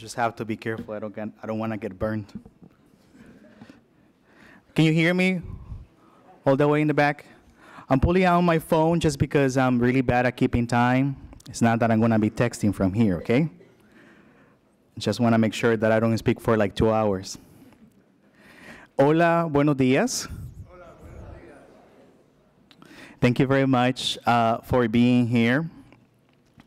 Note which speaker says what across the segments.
Speaker 1: just have to be careful. I don't get, I don't want to get burned. Can you hear me? All the way in the back. I'm pulling out my phone just because I'm really bad at keeping time. It's not that I'm going to be texting from here, okay? Just want to make sure that I don't speak for like two hours. Hola, buenos días. Thank you very much uh, for being here.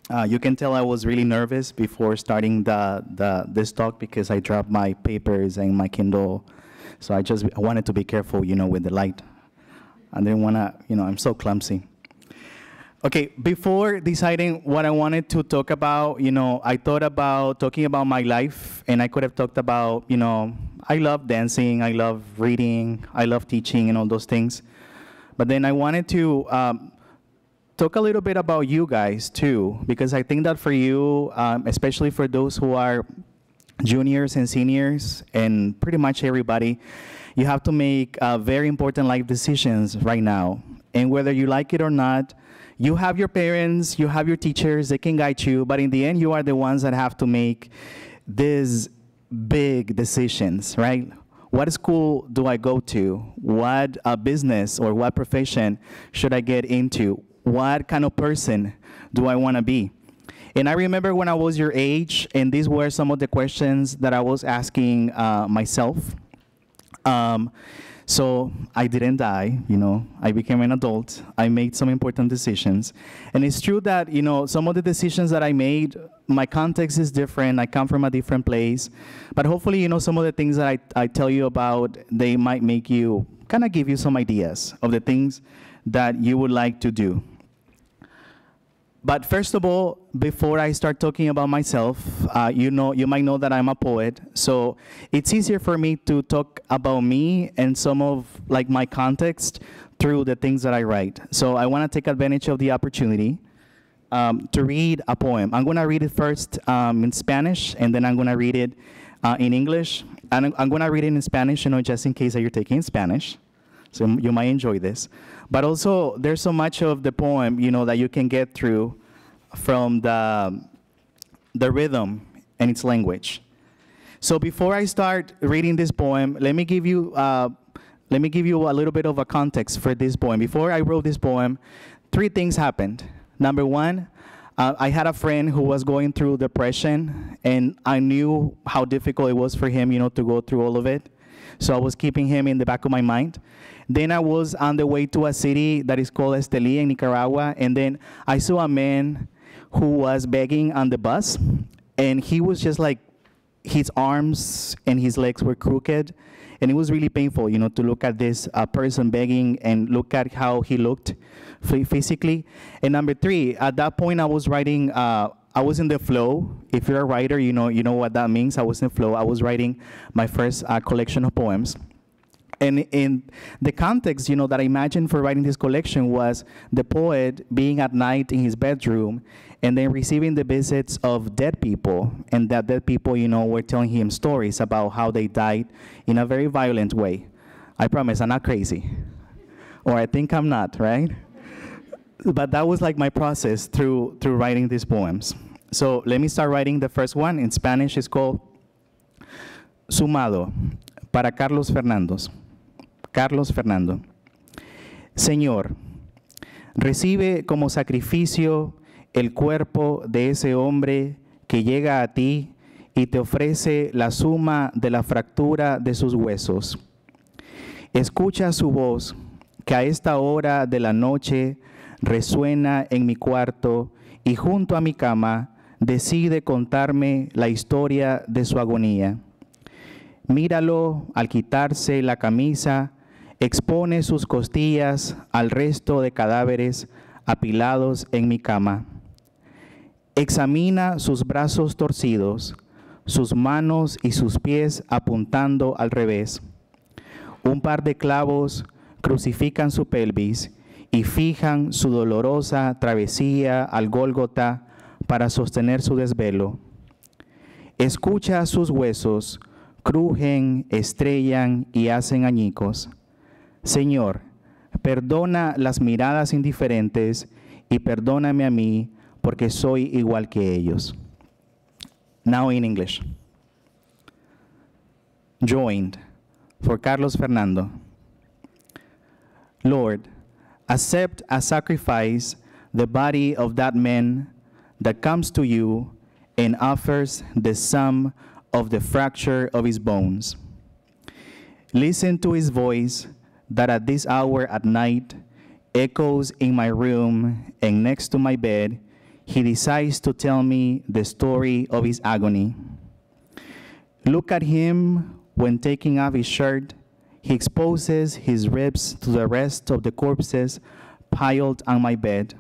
Speaker 1: Uh, you can tell I was really nervous before starting the, the, this talk because I dropped my papers and my Kindle. So I just I wanted to be careful, you know, with the light. I didn't want to, you know, I'm so clumsy. Okay, before deciding what I wanted to talk about, you know, I thought about talking about my life, and I could have talked about, you know, I love dancing, I love reading, I love teaching, and all those things. But then I wanted to um, talk a little bit about you guys too, because I think that for you, um, especially for those who are juniors and seniors, and pretty much everybody, you have to make uh, very important life decisions right now. And whether you like it or not, you have your parents, you have your teachers, they can guide you, but in the end, you are the ones that have to make these big decisions, right? What school do I go to? What uh, business or what profession should I get into? What kind of person do I want to be? And I remember when I was your age, and these were some of the questions that I was asking uh, myself. Um, so I didn't die, you know, I became an adult. I made some important decisions. And it's true that, you know, some of the decisions that I made, my context is different. I come from a different place. But hopefully, you know, some of the things that I, I tell you about, they might make you, kind of give you some ideas of the things that you would like to do. But first of all, before I start talking about myself, uh, you know, you might know that I'm a poet, so it's easier for me to talk about me and some of like my context through the things that I write. So I want to take advantage of the opportunity um, to read a poem. I'm going to read it first um, in Spanish, and then I'm going to read it uh, in English. And I'm, I'm going to read it in Spanish, you know, just in case that you're taking Spanish. So you might enjoy this. But also, there's so much of the poem, you know, that you can get through from the, the rhythm and its language. So before I start reading this poem, let me give you, uh, let me give you a little bit of a context for this poem. Before I wrote this poem, three things happened. Number one, uh, I had a friend who was going through depression, and I knew how difficult it was for him, you know, to go through all of it. So I was keeping him in the back of my mind. Then I was on the way to a city that is called Esteli in Nicaragua, and then I saw a man who was begging on the bus, and he was just like, his arms and his legs were crooked, and it was really painful, you know, to look at this uh, person begging and look at how he looked physically. And number three, at that point, I was writing. Uh, I was in the flow. If you're a writer, you know you know what that means. I was in flow. I was writing my first uh, collection of poems. And in the context, you know, that I imagined for writing this collection was the poet being at night in his bedroom and then receiving the visits of dead people, and that dead people, you know, were telling him stories about how they died in a very violent way. I promise I'm not crazy. Or I think I'm not, right? But that was like my process through, through writing these poems. So let me start writing the first one. In Spanish, it's called Sumado, para Carlos Fernandos. Carlos Fernando. Señor, recibe como sacrificio el cuerpo de ese hombre que llega a ti y te ofrece la suma de la fractura de sus huesos. Escucha su voz que a esta hora de la noche resuena en mi cuarto y junto a mi cama decide contarme la historia de su agonía. Míralo al quitarse la camisa, expone sus costillas al resto de cadáveres apilados en mi cama. Examina sus brazos torcidos, sus manos y sus pies apuntando al revés. Un par de clavos crucifican su pelvis y fijan su dolorosa travesía al Gólgota para sostener su desvelo. Escucha sus huesos, crujen, estrellan y hacen añicos. Señor, perdona las miradas indiferentes y perdóname a mí porque soy igual que ellos. Now in English. joined for Carlos Fernando. Lord, accept as sacrifice the body of that man that comes to you and offers the sum of the fracture of his bones. Listen to his voice that at this hour at night echoes in my room and next to my bed. He decides to tell me the story of his agony. Look at him when taking off his shirt. He exposes his ribs to the rest of the corpses piled on my bed.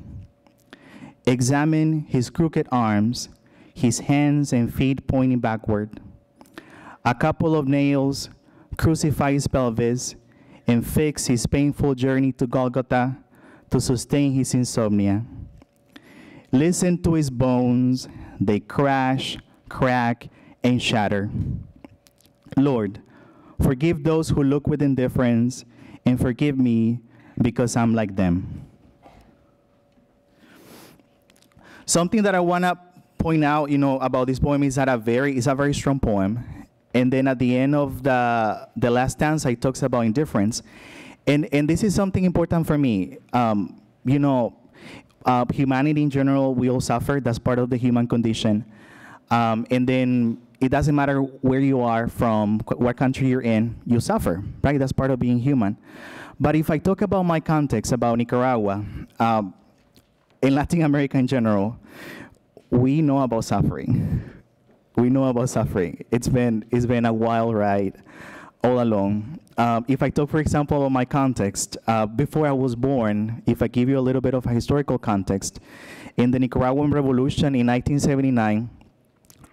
Speaker 1: Examine his crooked arms, his hands and feet pointing backward. A couple of nails crucify his pelvis and fix his painful journey to Golgotha to sustain his insomnia. Listen to his bones, they crash, crack, and shatter. Lord, forgive those who look with indifference, and forgive me because I'm like them. Something that I want to point out, you know, about this poem is that a very it's a very strong poem. And then at the end of the the last dance, it talks about indifference, and and this is something important for me. Um, you know, uh, humanity in general, we all suffer. That's part of the human condition. Um, and then it doesn't matter where you are from, what country you're in, you suffer, right? That's part of being human. But if I talk about my context, about Nicaragua, um, in Latin America in general, we know about suffering. We know about suffering. It's been, it's been a wild ride all along. Um, if I talk, for example, about my context, uh, before I was born, if I give you a little bit of a historical context, in the Nicaraguan Revolution in 1979,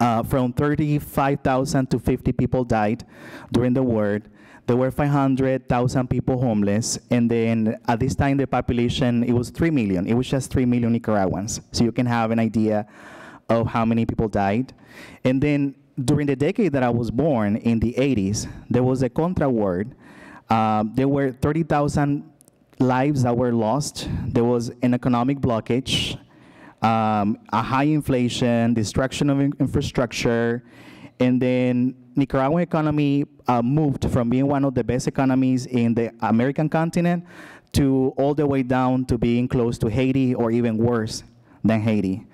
Speaker 1: uh, from 35,000 to 50 people died during the war. There were 500,000 people homeless, and then at this time the population, it was 3 million. It was just 3 million Nicaraguans. So you can have an idea of how many people died. And then during the decade that I was born, in the 80s, there was a contra war. Um, there were 30,000 lives that were lost. There was an economic blockage um, a high inflation, destruction of in infrastructure, and then Nicaraguan economy uh, moved from being one of the best economies in the American continent to all the way down to being close to Haiti or even worse than Haiti.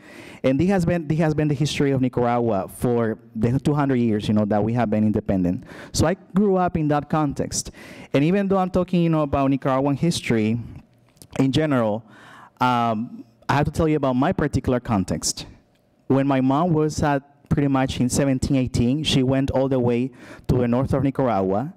Speaker 1: And this has been this has been the history of Nicaragua for the 200 years, you know, that we have been independent. So I grew up in that context, and even though I'm talking, you know, about Nicaraguan history in general, um, I have to tell you about my particular context. When my mom was at pretty much in 1718, she went all the way to the north of Nicaragua.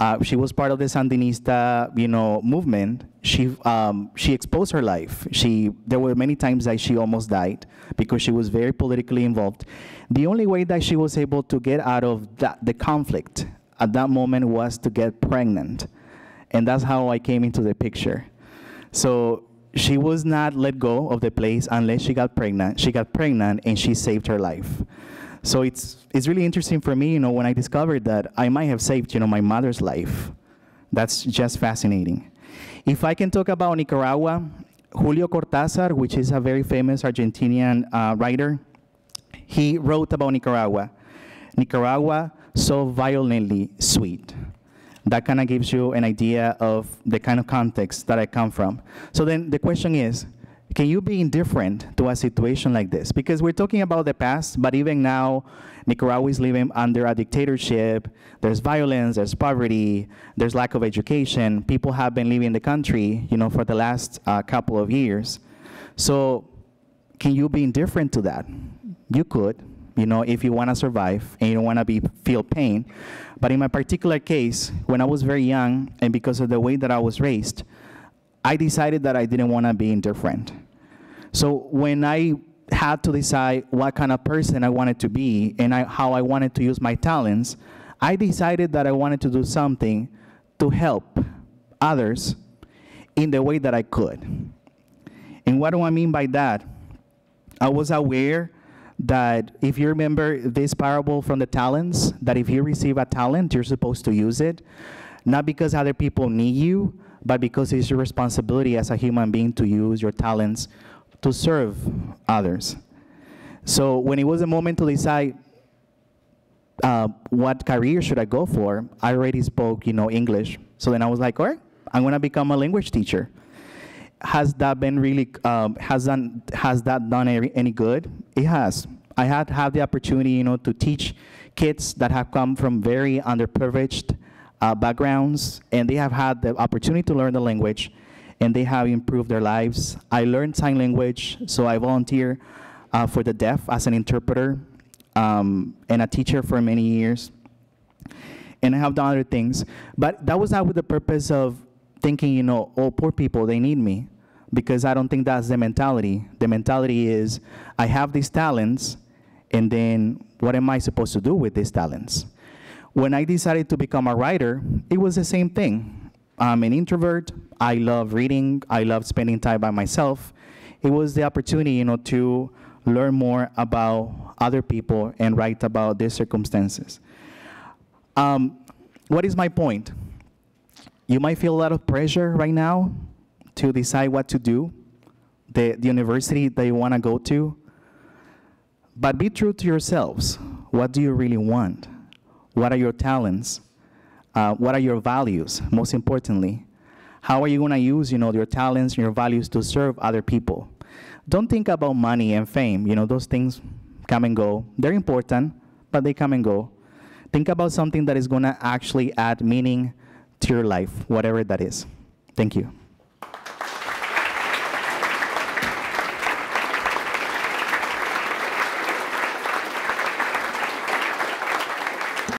Speaker 1: Uh, she was part of the Sandinista, you know, movement. She um, she exposed her life. She there were many times that she almost died because she was very politically involved. The only way that she was able to get out of that, the conflict at that moment was to get pregnant, and that's how I came into the picture. So she was not let go of the place unless she got pregnant. She got pregnant and she saved her life. So it's it's really interesting for me, you know, when I discovered that I might have saved, you know, my mother's life. That's just fascinating. If I can talk about Nicaragua, Julio Cortázar, which is a very famous Argentinian uh, writer, he wrote about Nicaragua. Nicaragua so violently sweet that kind of gives you an idea of the kind of context that I come from. So then the question is, can you be indifferent to a situation like this? Because we're talking about the past, but even now, Nicaragua is living under a dictatorship. There's violence, there's poverty, there's lack of education. People have been leaving the country, you know, for the last uh, couple of years. So can you be indifferent to that? You could, you know, if you want to survive and you don't want to be feel pain. But in my particular case, when I was very young and because of the way that I was raised, I decided that I didn't want to be indifferent. So when I had to decide what kind of person I wanted to be and I, how I wanted to use my talents, I decided that I wanted to do something to help others in the way that I could. And what do I mean by that? I was aware that if you remember this parable from the talents, that if you receive a talent, you're supposed to use it, not because other people need you, but because it's your responsibility as a human being to use your talents to serve others. So when it was a moment to decide uh, what career should I go for, I already spoke, you know, English. So then I was like, all right, I'm gonna become a language teacher. Has that been really, um, has, done, has that done any, any good? It has. I had had the opportunity, you know, to teach kids that have come from very underprivileged uh, backgrounds, and they have had the opportunity to learn the language, and they have improved their lives. I learned sign language, so I volunteer uh, for the deaf as an interpreter um, and a teacher for many years. And I have done other things. But that was not with the purpose of thinking, you know, oh, poor people, they need me. Because I don't think that's the mentality. The mentality is, I have these talents, and then what am I supposed to do with these talents? When I decided to become a writer, it was the same thing. I'm an introvert. I love reading. I love spending time by myself. It was the opportunity, you know, to learn more about other people and write about their circumstances. Um, what is my point? You might feel a lot of pressure right now to decide what to do, the, the university that you want to go to. But be true to yourselves. What do you really want? What are your talents? Uh, what are your values, most importantly? How are you going to use, you know, your talents and your values to serve other people? Don't think about money and fame. You know, those things come and go. They're important, but they come and go. Think about something that is going to actually add meaning to your life, whatever that is. Thank you.